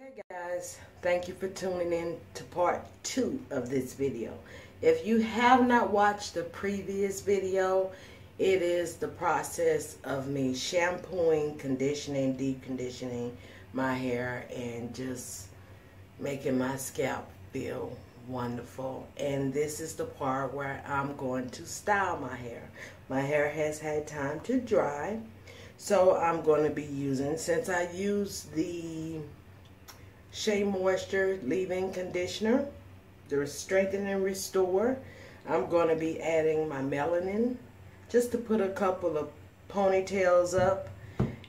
Okay guys, thank you for tuning in to part two of this video. If you have not watched the previous video, it is the process of me shampooing, conditioning, deep conditioning my hair and just making my scalp feel wonderful. And this is the part where I'm going to style my hair. My hair has had time to dry. So I'm going to be using, since I use the Shea Moisture Leave-In Conditioner, the Strengthen and Restore, I'm going to be adding my melanin just to put a couple of ponytails up.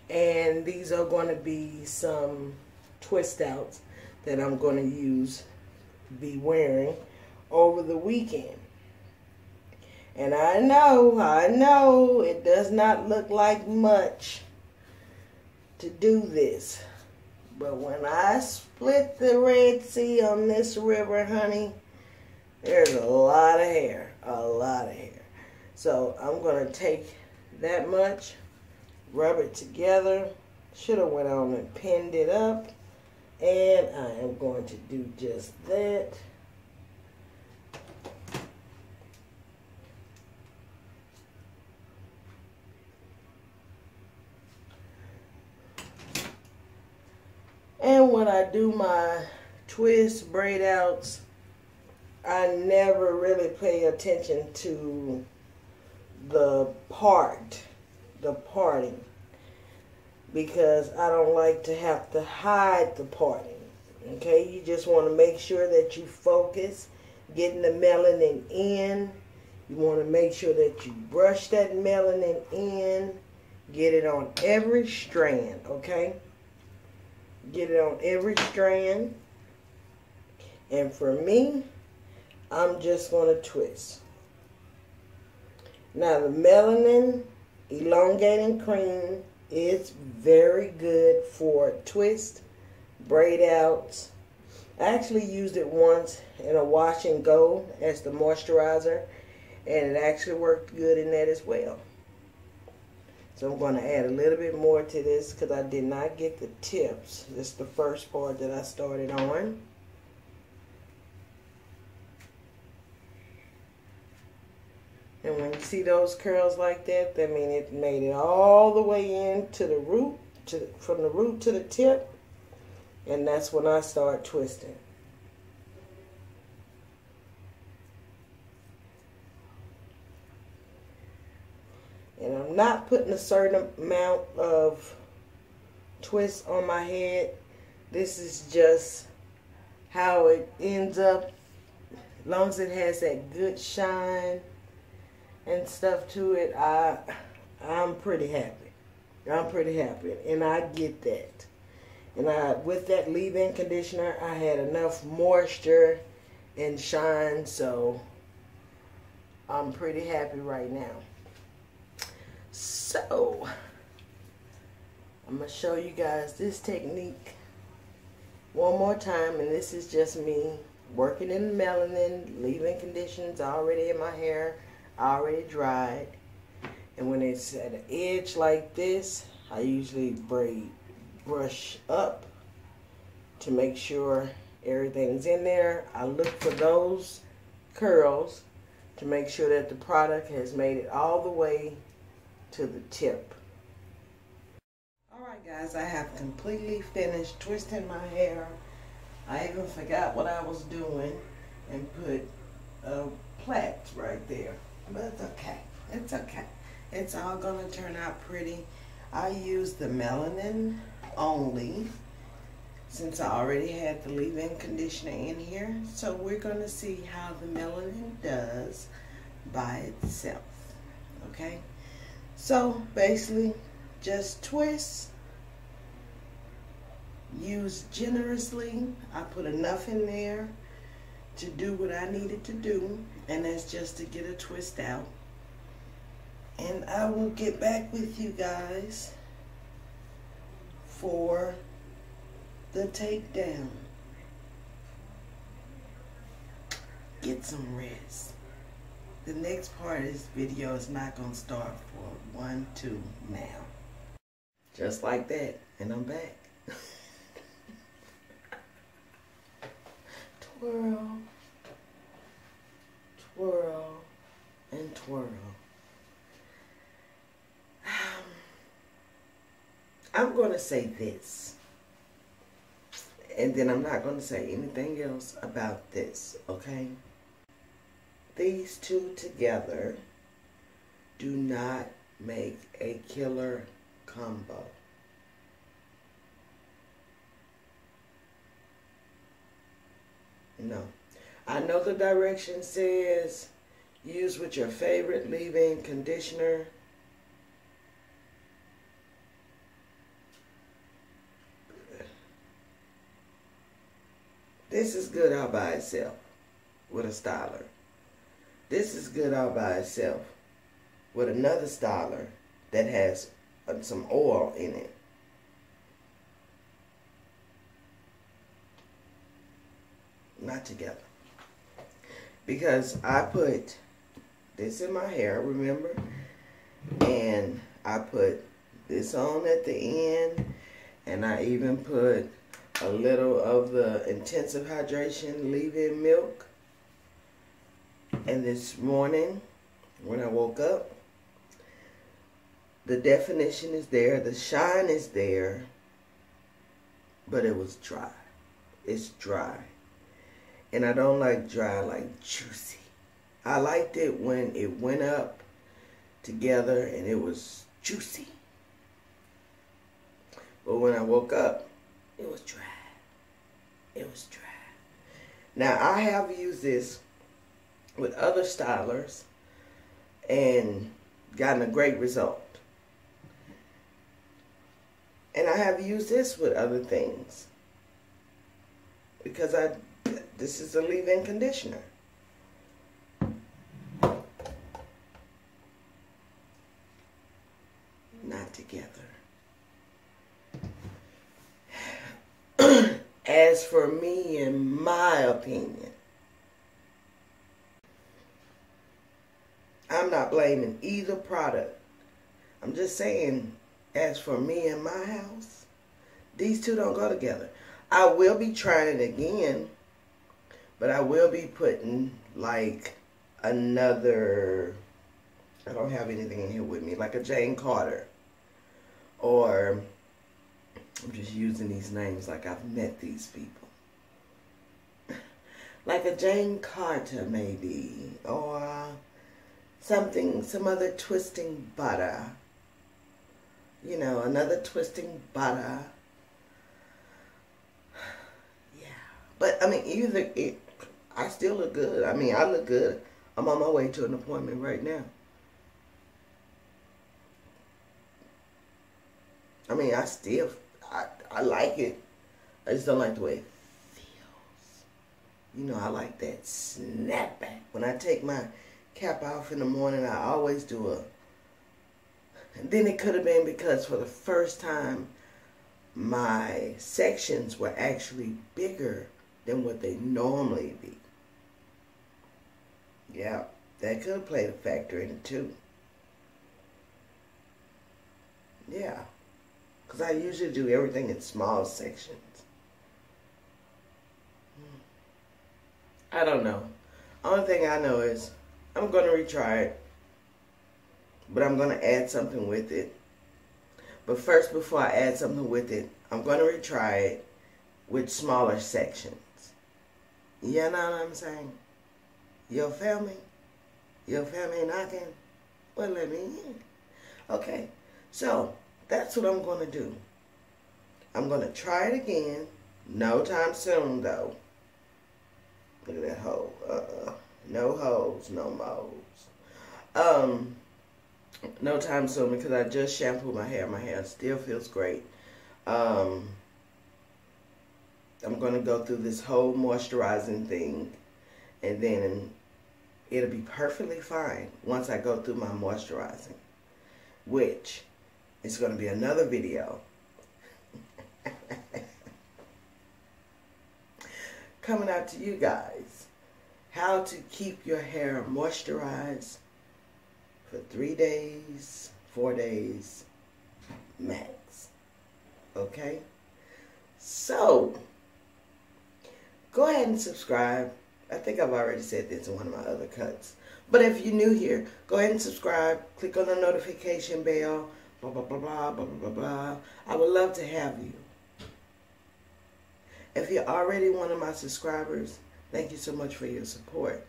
And these are going to be some twist outs that I'm going to use, be wearing over the weekend. And I know, I know it does not look like much to do this. But when I split the Red Sea on this river, honey, there's a lot of hair, a lot of hair. So I'm going to take that much, rub it together. Should have went on and pinned it up. And I am going to do just that. And when I do my twist braid outs, I never really pay attention to the part, the parting, because I don't like to have to hide the parting. Okay, you just want to make sure that you focus, getting the melanin in. You want to make sure that you brush that melanin in, get it on every strand, okay? Get it on every strand. And for me, I'm just going to twist. Now the melanin elongating cream is very good for twist, braid outs. I actually used it once in a wash and go as the moisturizer and it actually worked good in that as well. So I'm going to add a little bit more to this because I did not get the tips. This is the first part that I started on. And when you see those curls like that, that means it made it all the way in to the root, to from the root to the tip. And that's when I start twisting. Not putting a certain amount of twist on my head. This is just how it ends up. As long as it has that good shine and stuff to it, I I'm pretty happy. I'm pretty happy, and I get that. And I, with that leave-in conditioner, I had enough moisture and shine, so I'm pretty happy right now. So, I'm going to show you guys this technique one more time, and this is just me working in melanin, leave-in conditions already in my hair, already dried. And when it's at an edge like this, I usually braid, brush up to make sure everything's in there. I look for those curls to make sure that the product has made it all the way to the tip. Alright guys, I have completely finished twisting my hair. I even forgot what I was doing and put a plait right there. But it's okay. It's okay. It's all going to turn out pretty. I use the melanin only since I already had the leave-in conditioner in here. So we're going to see how the melanin does by itself. Okay? So basically, just twist. Use generously. I put enough in there to do what I needed to do, and that's just to get a twist out. And I will get back with you guys for the takedown. Get some rest. The next part of this video is not going to start for one, two, now. Just like that. And I'm back. twirl, twirl, and twirl. Um, I'm going to say this. And then I'm not going to say anything else about this, okay? These two together do not make a killer combo. No. I know the direction says use with your favorite leave-in conditioner. This is good all by itself with a styler. This is good all by itself with another styler that has uh, some oil in it. Not together. Because I put this in my hair, remember? And I put this on at the end. And I even put a little of the intensive hydration leave-in milk. And this morning, when I woke up, the definition is there, the shine is there, but it was dry. It's dry. And I don't like dry, I like juicy. I liked it when it went up together and it was juicy. But when I woke up, it was dry. It was dry. Now, I have used this with other stylers and gotten a great result. And I have used this with other things because I this is a leave-in conditioner. Not together. As for me, in my opinion, I'm not blaming either product. I'm just saying, as for me and my house, these two don't go together. I will be trying it again, but I will be putting like another, I don't have anything in here with me, like a Jane Carter. Or, I'm just using these names like I've met these people. like a Jane Carter maybe, or something, some other twisting butter. You know, another twisting butter. Yeah. But, I mean, either, it, I still look good. I mean, I look good. I'm on my way to an appointment right now. I mean, I still, I, I like it. I just don't like the way it feels. You know, I like that snapback. When I take my cap off in the morning, I always do a, then it could have been because for the first time, my sections were actually bigger than what they normally be. Yeah, that could have played a factor in it too. Yeah, because I usually do everything in small sections. Hmm. I don't know. Only thing I know is I'm going to retry it. But I'm going to add something with it. But first, before I add something with it, I'm going to retry it with smaller sections. You know what I'm saying? Your family? Your family knocking? Well, let me in. Okay, so that's what I'm going to do. I'm going to try it again. No time soon, though. Look at that hole. Uh-uh. No holes, no moles. Um, no time soon because I just shampooed my hair. My hair still feels great. Um, I'm going to go through this whole moisturizing thing and then it'll be perfectly fine once I go through my moisturizing, which is going to be another video. Coming out to you guys how to keep your hair moisturized for three days, four days max. Okay? So, go ahead and subscribe. I think I've already said this in one of my other cuts. But if you're new here, go ahead and subscribe. Click on the notification bell. Blah, blah, blah, blah, blah, blah, blah. I would love to have you. If you're already one of my subscribers, thank you so much for your support.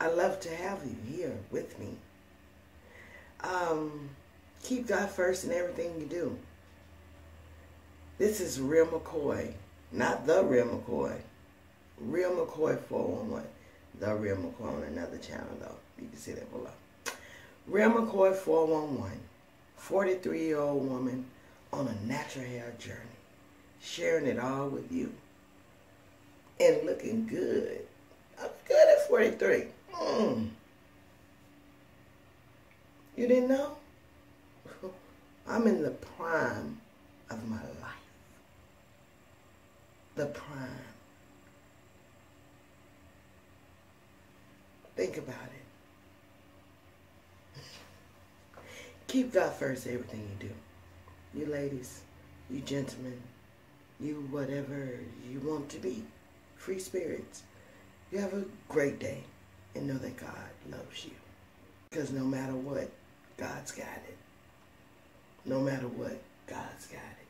I love to have you here with me. Um, keep God first in everything you do. This is Real McCoy, not the Real McCoy. Real McCoy 411. The Real McCoy on another channel though. You can see that below. Real McCoy 411. 43 year old woman on a natural hair journey. Sharing it all with you. And looking good. I'm good at 43. Mm. You didn't know? I'm in the prime of my life. The prime. Think about it. Keep God first everything you do. You ladies, you gentlemen, you whatever you want to be. Free spirits. You have a great day and know that God loves you. Because no matter what, God's got it. No matter what, God's got it.